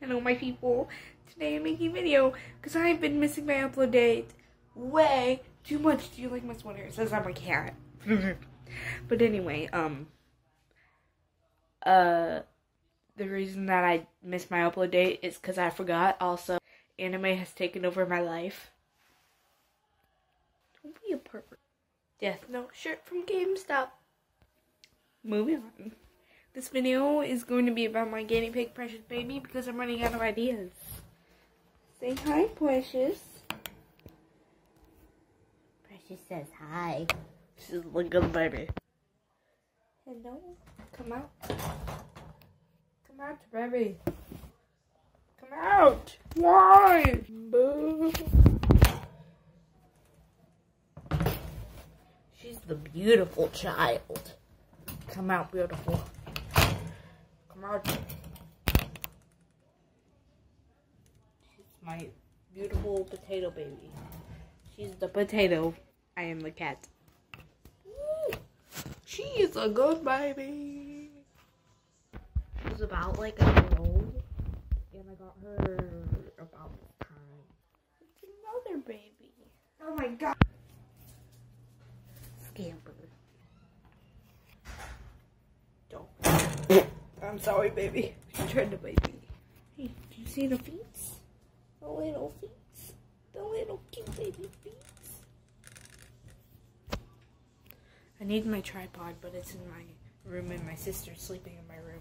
Hello my people. Today I'm making a video because I've been missing my upload date way too much. Do you like my sweater? It says I'm a cat. but anyway, um uh the reason that I missed my upload date is because I forgot. Also, anime has taken over my life. Don't be a pervert. Death Note shirt from GameStop. Moving on. This video is going to be about my guinea pig Precious Baby because I'm running out of ideas. Say hi, Precious. Precious says hi. She's a good baby. Hello. Come out. Come out, baby. Come out. Why? Boo. She's the beautiful child. Come out, beautiful. Out. She's my beautiful potato baby. She's the potato. I am the cat. She's a good baby. She's about like a year old. And I got her about this time. It's another baby. Oh my god. Scamper. Don't. I'm sorry, baby. She turned to baby. Hey, do you see the feet? The little feet. The little cute baby feet. I need my tripod, but it's in my room and my sister's sleeping in my room.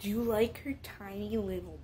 Do you like her tiny little